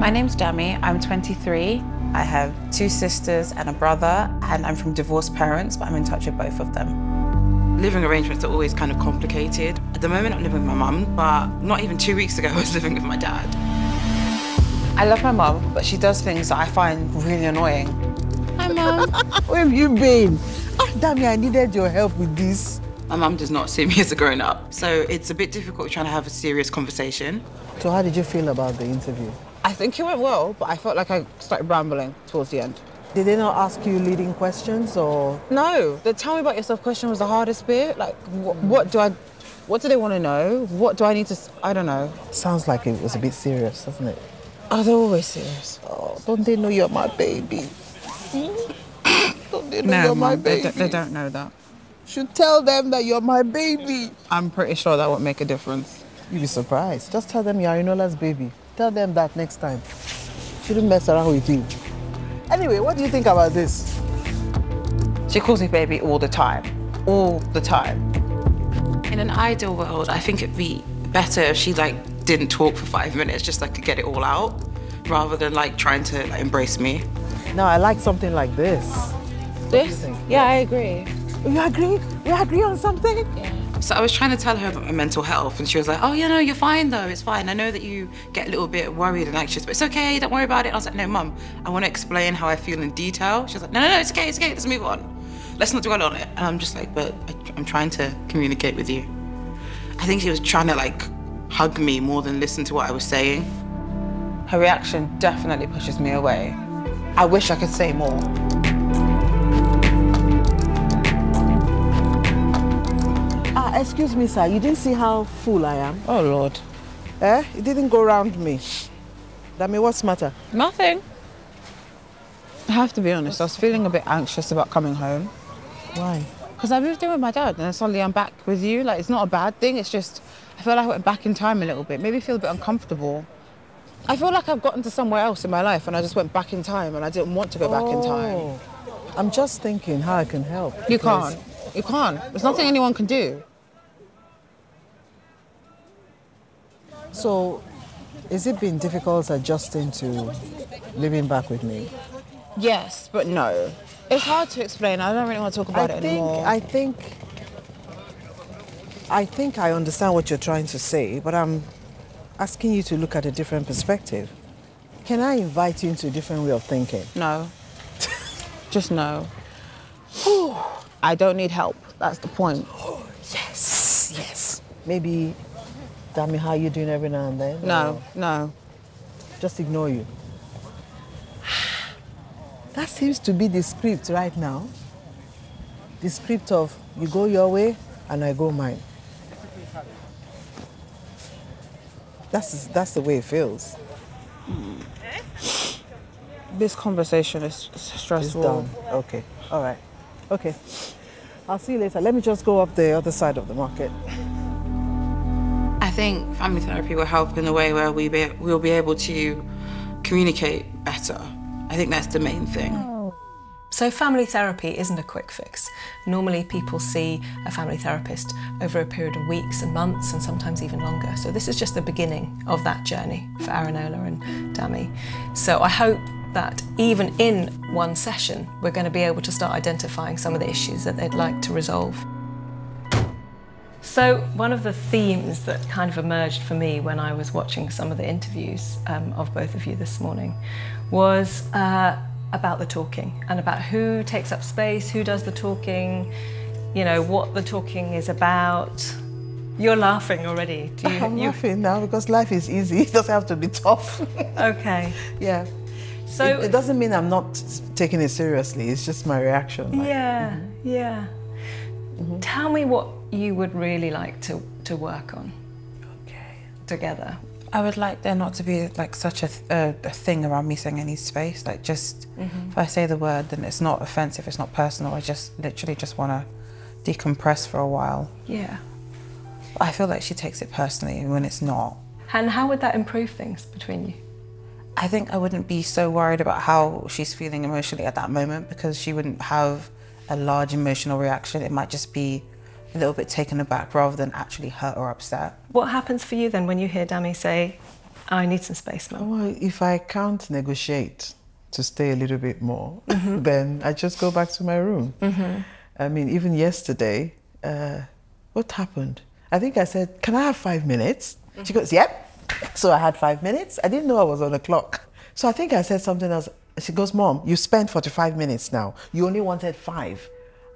My name's Dammy. I'm 23. I have two sisters and a brother, and I'm from divorced parents, but I'm in touch with both of them. Living arrangements are always kind of complicated. At the moment, I'm living with my mum, but not even two weeks ago, I was living with my dad. I love my mum, but she does things that I find really annoying. Hi, mum. Where have you been? Ah, Dammy, I needed your help with this. My mum does not see me as a grown up, so it's a bit difficult trying to have a serious conversation. So how did you feel about the interview? I think it went well, but I felt like I started rambling towards the end. Did they not ask you leading questions or? No, the tell me about yourself question was the hardest bit. Like, wh hmm. what do I, what do they want to know? What do I need to, I don't know. Sounds like it was a bit serious, doesn't it? Oh, they're always serious. Oh, don't they know you're my baby? don't they know No, you're my Mum, they, baby? d- they don't know that. Should tell them that you're my baby. I'm pretty sure that won't make a difference. You'd be surprised. Just tell them you're Inola's baby. Tell them that next time. Shouldn't mess around with you. Anyway, what do you think about this? She calls me baby all the time. All the time. In an ideal world, I think it'd be better if she like didn't talk for five minutes, just like to get it all out, rather than like trying to like, embrace me. No, I like something like this. This? Yeah, I agree. You agree? You agree on something? So I was trying to tell her about my mental health, and she was like, "Oh, yeah, no, you're fine though. It's fine. I know that you get a little bit worried and anxious, but it's okay. Don't worry about it." I was like, "No, mum, I want to explain how I feel in detail." She was like, "No, no, no, it's okay, it's okay. Let's move on. Let's not dwell on it." And I'm just like, "But I'm trying to communicate with you." I think she was trying to like hug me more than listen to what I was saying. Her reaction definitely pushes me away. I wish I could say more. Excuse me, sir. You didn't see how full I am? Oh, Lord. Eh? It didn't go round me. Dammy, what's the matter? Nothing. I have to be honest, I was feeling a bit anxious about coming home. Why? Because I moved in with my dad and then suddenly I'm back with you. Like, it's not a bad thing, it's just, I feel like I went back in time a little bit. Maybe feel a bit uncomfortable. I feel like I've gotten to somewhere else in my life and I just went back in time and I didn't want to go back in time. Oh, I'm just thinking how I can help. You because- can't. You can't. There's nothing anyone can do. So, is it been difficult adjusting to living back with me? Yes, but no. It's hard to explain. I don't really want to talk about I it think, anymore. I think, I think I understand what you're trying to say, but I'm asking you to look at a different perspective. Can I invite you into a different way of thinking? No. Just no. I don't need help. That's the point. Oh, yes, yes. Maybe, Dammy, how you doing every now and then? No, no. Just ignore you. That seems to be the script right now. The script of you go your way and I go mine. That's, that's the way it feels. This conversation is s- It's stressful. done. Okay. All right. Okay. I'll see you later. Let me just go up the other side of the market. I think family therapy will help in a way where we be, we'll be able to communicate better. I think that's the main thing. So, family therapy isn't a quick fix. Normally, people see a family therapist over a period of weeks and months and sometimes even longer. So, this is just the beginning of that journey for Arinola and Dammy. So, I hope that even in one session, we're going to be able to start identifying some of the issues that they'd like to resolve. So, one of the themes that kind of emerged for me when I was watching some of the interviews um, of both of you this morning was uh, about the talking and about who takes up space, who does the talking, you know, what the talking is about. You're laughing already. Do you? I'm you laughing now because life is easy. It doesn't have to be tough. okay. yeah. So it, it doesn't mean I'm not taking it seriously. It's just my reaction. like- yeah, yeah. Tell me what you would really like to, to work on Okay. together. I would like there not to be like such a, th- a, a thing around me saying I need space. Like just mm-hmm. if I say the word, then it's not offensive. It's not personal. I just literally just want to decompress for a while. Yeah. I feel like she takes it personally when it's not. And how would that improve things between you? I think I wouldn't be so worried about how she's feeling emotionally at that moment because she wouldn't have a large emotional reaction. It might just be a little bit taken aback rather than actually hurt or upset. What happens for you then when you hear Dammy say, I need some space, mum. Well, if I can't negotiate to stay a little bit more, mm-hmm. then I just go back to my room. Mm-hmm. I mean, even yesterday, uh, what happened? I think I said, Can I have five minutes? She mm-hmm. goes, Yep. So I had five minutes. I didn't know I was on the clock. So I think I said something else. She goes, Mom, you spent 45 minutes now. You only wanted five.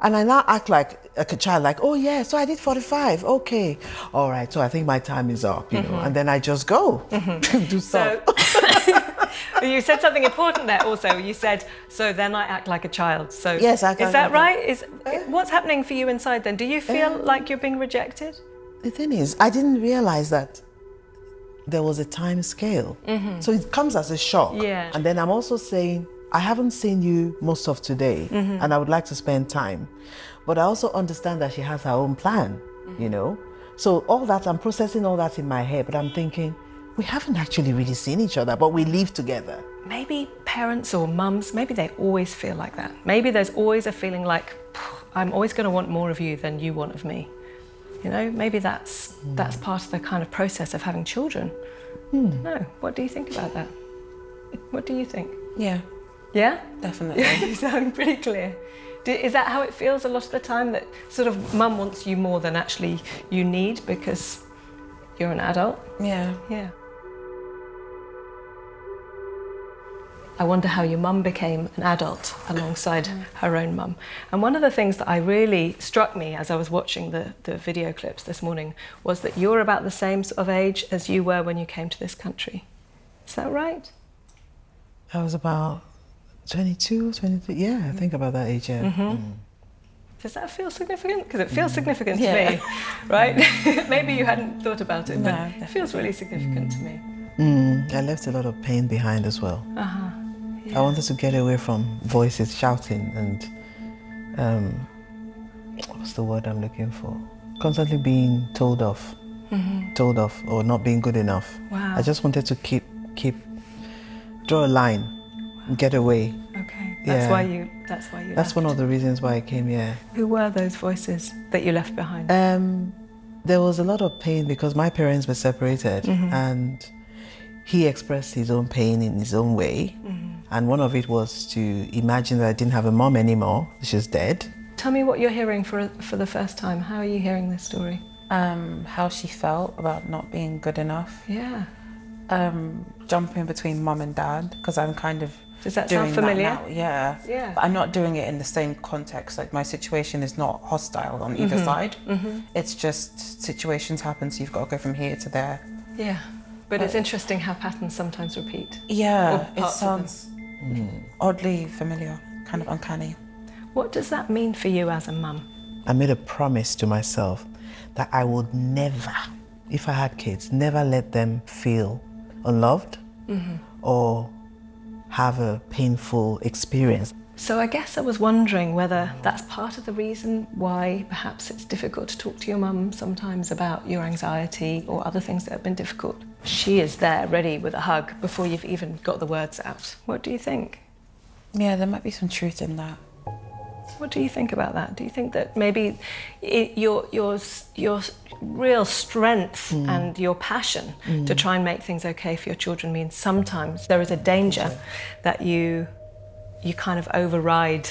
And I now act like, like a child, like, oh yeah, so I did 45. Okay. All right. So I think my time is up, you know. Mm-hmm. And then I just go mm-hmm. do stuff. So you said something important there also. You said, so then I act like a child. So Yes, I is that right? Is eh? what's happening for you inside then? Do you feel eh? like you're being rejected? The thing is, I didn't realize that there was a time scale. So it comes as a shock. Mm-hmm. Yeah. And then I'm also saying, I haven't seen you most of today, Mm-hmm. and I would like to spend time. But I also understand that she has her own plan, Mm-hmm. you know? So all that, I'm processing all that in my head, but I'm thinking, we haven't actually really seen each other, but we live together. Maybe parents or mums, maybe they always feel like that. Maybe there's always a feeling like I'm always going to want more of you than you want of me. You know, maybe that's that's part of the kind of process of having children. Hmm. No, what do you think about that? What do you think? Yeah, Yeah, definitely. you sound pretty clear. Do, is that how it feels a lot of the time? That sort of mum wants you more than actually you need because you're an adult? yeah. Yeah. I wonder how your mum became an adult alongside her own mum. And one of the things that I really struck me as I was watching the, the video clips this morning was that you're about the same sort of age as you were when you came to this country. Is that right? I was about 22, 23. Yeah, I think about that age, yeah. Mm-hmm. Mm. Does that feel significant? Because it feels significant to Yeah. me, right? Maybe you hadn't thought about it, but No, it feels really significant to me. Mm, I left a lot of pain behind as well. Uh-huh. I wanted to get away from voices shouting and um, what's the word I'm looking for? Constantly being told off, told off, or not being good enough. Wow. I just wanted to keep, keep, draw a line, and get away. Okay. That's Yeah. why you. That's why you. That's left. one of the reasons why I came here. Who were those voices that you left behind? Um, there was a lot of pain because my parents were separated, and he expressed his own pain in his own way. And one of it was to imagine that I didn't have a mom anymore; she's dead. Tell me what you're hearing for for the first time. How are you hearing this story? Um, how she felt about not being good enough. Yeah. Um, jumping between mom and dad because I'm kind of Does that doing sound familiar? that now. Yeah. Yeah. But I'm not doing it in the same context. Like my situation is not hostile on either Mm-hmm. side. It's just situations happen, so you've got to go from here to there. Yeah. But it's interesting how patterns sometimes repeat. Yeah, it parts of them. sounds oddly familiar, kind of uncanny. What does that mean for you as a mum? I made a promise to myself that I would never, if I had kids, never let them feel unloved mm-hmm. or have a painful experience. So I guess I was wondering whether that's part of the reason why perhaps it's difficult to talk to your mum sometimes about your anxiety or other things that have been difficult. She is there ready with a hug before you've even got the words out. What do you think? Yeah, there might be some truth in that. What do you think about that? Do you think that maybe it, your your your real strength mm. and your passion to mm. try and make things okay for your children means sometimes there is a danger that you you kind of override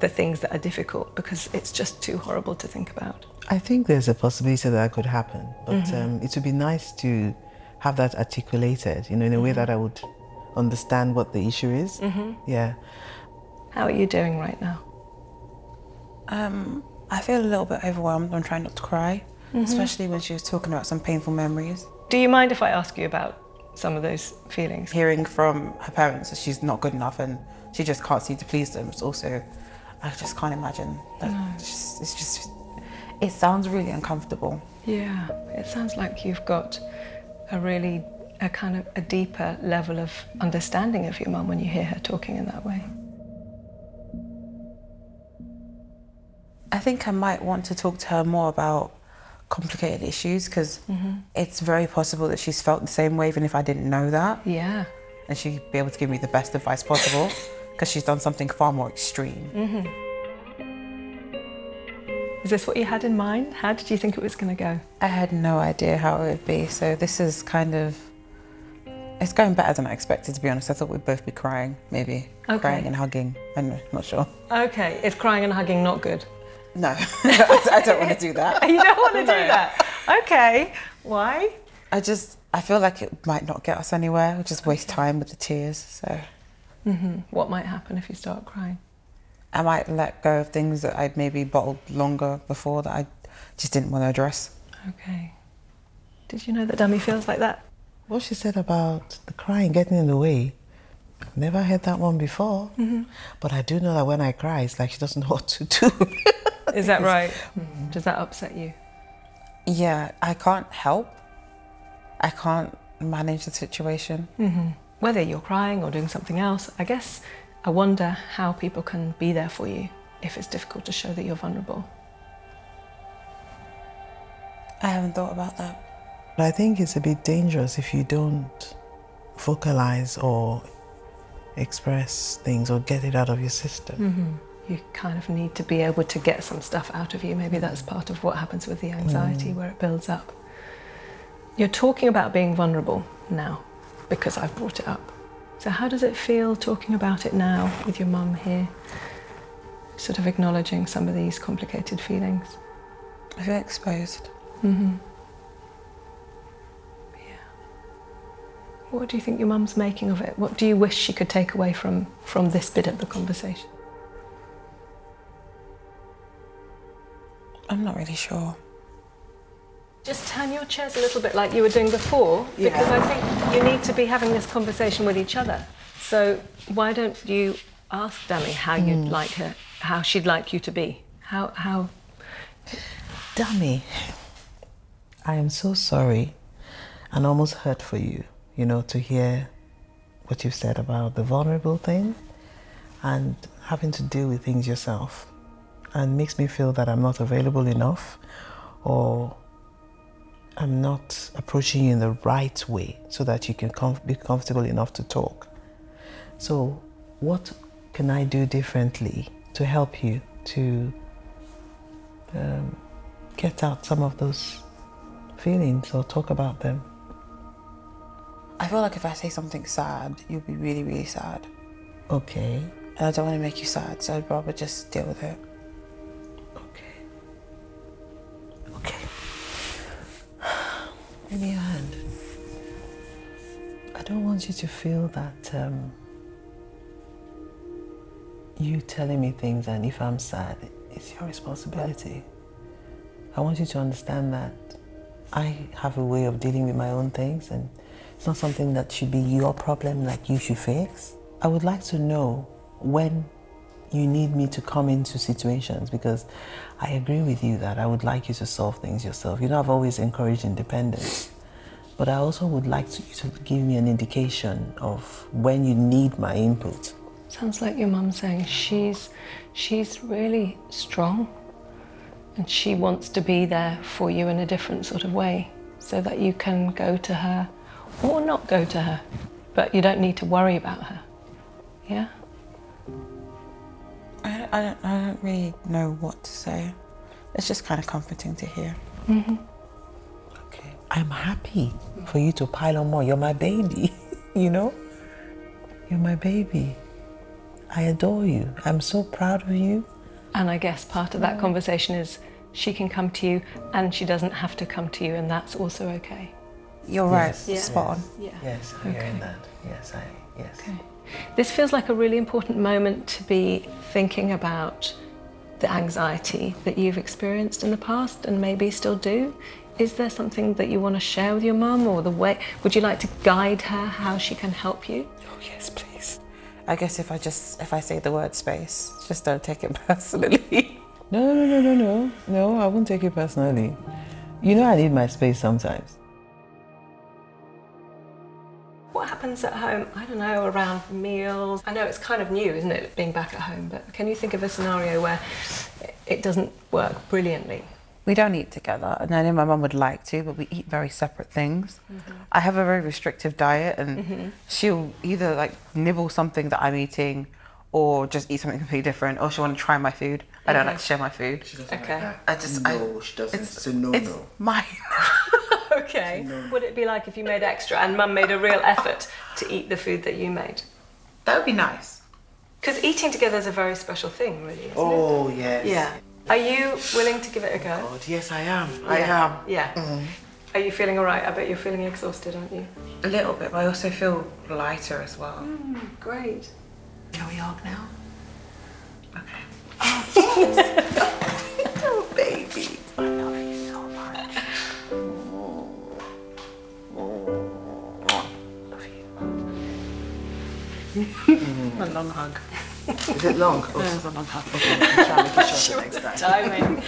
the things that are difficult because it's just too horrible to think about. I think there's a possibility that that could happen, but mm-hmm. um, it would be nice to have that articulated, you know, in a way that mm-hmm. I would understand what the issue is. Mm-hmm. Yeah. How are you doing right now? Um, I feel a little bit overwhelmed. I'm trying not to cry, mm-hmm. especially when she was talking about some painful memories. Do you mind if I ask you about some of those feelings? Hearing from her parents that she's not good enough and she just can't seem to please them. It's also, I just can't imagine. That mm. it's, just, it's just, it sounds really uncomfortable. Yeah, it sounds like you've got a really a kind of a deeper level of understanding of your mum when you hear her talking in that way. I think I might want to talk to her more about complicated issues because mm-hmm. it's very possible that she's felt the same way, even if I didn't know that. Yeah. And she'd be able to give me the best advice possible because she's done something far more extreme. Mm-hmm. Is this what you had in mind? How did you think it was going to go? I had no idea how it would be, so this is kind of It's going better than I expected, to be honest. I thought we'd both be crying, maybe. Okay. Crying and hugging. I'm not sure. Okay, is crying and hugging not good? No, I don't want to do that. You don't want to do that? Okay. Why? I just, I feel like it might not get us anywhere. We'll just waste time with the tears. So mm-hmm. What might happen if you start crying? I might let go of things that I'd maybe bottled longer before that I just didn't want to address. Okay. Did you know that Dammy feels like that? What she said about the crying getting in the way, I've never heard that one before. Mm-hmm. But I do know that when I cry, it's like she doesn't know what to do. Is that right? Mm. Does that upset you? Yeah, I can't help. I can't manage the situation. Mm-hmm. Whether you're crying or doing something else, I guess I wonder how people can be there for you if it's difficult to show that you're vulnerable. I haven't thought about that. But I think it's a bit dangerous if you don't vocalize or express things or get it out of your system. Mm-hmm. You kind of need to be able to get some stuff out of you. Maybe that's part of what happens with the anxiety mm. where it builds up. You're talking about being vulnerable now because I've brought it up. So, how does it feel talking about it now with your mum here? Sort of acknowledging some of these complicated feelings. I feel exposed. Mm-hmm. Yeah. What do you think your mum's making of it? What do you wish she could take away from, from this bit of the conversation? I'm not really sure. Just turn your chairs a little bit like you were doing before, because I think you need to be having this conversation with each other. So why don't you ask Dammy how you'd hmm. like her, how she'd like you to be? How how Dammy, I am so sorry and almost hurt for you, you know, to hear what you've said about the vulnerable thing and having to deal with things yourself. And makes me feel that I'm not available enough or I'm not approaching you in the right way so that you can comf- be comfortable enough to talk. So, what can I do differently to help you to um, get out some of those feelings or talk about them? I feel like if I say something sad, you'll be really, really sad. Okay, And I don't want to make you sad, so I'd rather just deal with it. Give me your hand. I don't want you to feel that um, you telling me things and if I'm sad, it's your responsibility. I want you to understand that I have a way of dealing with my own things and it's not something that should be your problem like you should fix. I would like to know when you need me to come into situations because I agree with you that I would like you to solve things yourself. You know, I've always encouraged independence, but I also would like to, you to give me an indication of when you need my input. sounds like your mum saying she's she's really strong and she wants to be there for you in a different sort of way so that you can go to her or not go to her, but you don't need to worry about her. Yeah? I don't, I don't, really know what to say. It's just kind of comforting to hear. Mm-hmm. Okay. I'm happy for you to pile on more. You're my baby, you know? You're my baby. I adore you. I'm so proud of you. And I guess part of that mm. conversation is she can come to you and she doesn't have to come to you, and that's also okay. You're right. Yes. Yeah. Spot on. Yeah. Yes, I'm hearing that. Yes, I, yes. Okay. This feels like a really important moment to be thinking about the anxiety that you've experienced in the past and maybe still do. Is there something that you want to share with your mum or the way would you like to guide her how she can help you? Oh yes, please. I guess if I just if I say the word space, just don't take it personally. No, no, no, no, no. No, I won't take it personally. You know, I need my space sometimes. What happens at home? I don't know, around meals. I know it's kind of new, isn't it, being back at home, but can you think of a scenario where it doesn't work brilliantly? we don't eat together, and I know my mum would like to, but we eat very separate things. Mm-hmm. I have a very restrictive diet, and mm-hmm. she'll either like nibble something that I'm eating, or just eat something completely different, or she'll want to try my food. I don't like to share my food. Okay. I just I, No, she doesn't. it's, It's a no it's no. mine. Okay. Would it be like if you made extra and mum made a real effort to eat the food that you made? That would be nice. Because eating together is a very special thing, really, Oh, yes. Yeah. Are you willing to give it a go? Oh, God, yes, I am. I Yeah. am. Yeah. Mm. Are you feeling all right? I bet you're feeling exhausted, aren't you? A little bit, but I also feel lighter as well. Mm, great. Can we hug now? Okay. Oh, a long hug. Is it long? Oh, It's a long hug. okay. I'll try and make it shorter next time. Timing.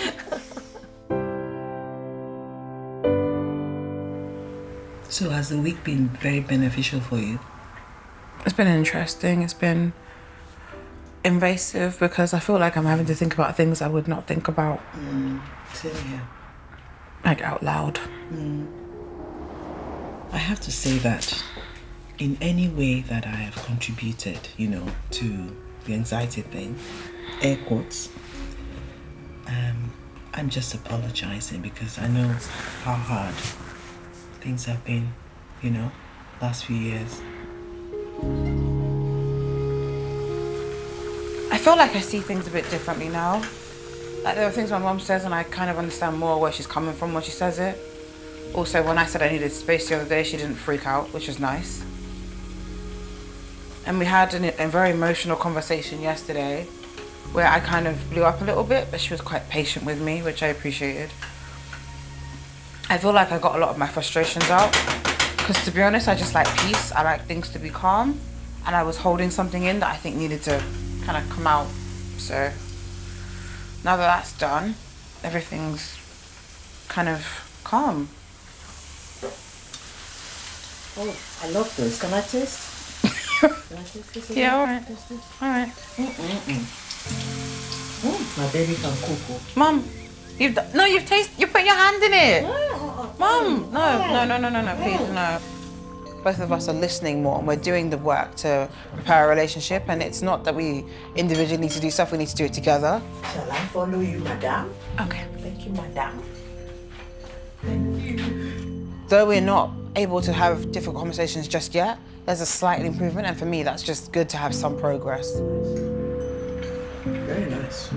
So has the week been very beneficial for you? It's been interesting. It's been invasive because I feel like I'm having to think about things I would not think about mm, Same here. like out loud. Mm. I have to say that in any way that I have contributed, you know, to the anxiety thing, air quotes, um, I'm just apologizing because I know how hard things have been, you know, last few years. I feel like I see things a bit differently now. Like there are things my mum says, and I kind of understand more where she's coming from when she says it. Also, when I said I needed space the other day, she didn't freak out, which was nice. And we had an, a very emotional conversation yesterday where I kind of blew up a little bit, but she was quite patient with me, which I appreciated. I feel like I got a lot of my frustrations out because, to be honest, I just like peace. I like things to be calm, and I was holding something in that I think needed to kind of come out. So now that that's done, everything's kind of calm. Oh, I love this. Can I taste? Yeah, all right. All right. Mm, my baby can cook. Mom, you've d- no, you've tasted. You put your hand in it. Uh, uh, uh, Mom, no, no, no, no, no, no, please, no. Both of us are listening more, and we're doing the work to repair a relationship. And it's not that we individually need to do stuff; we need to do it together. Shall I follow you, madam? Okay. Thank you, madam. Thank you. Though we're not able to have difficult conversations just yet, there's a slight improvement, and for me, that's just good to have some progress. Very nice.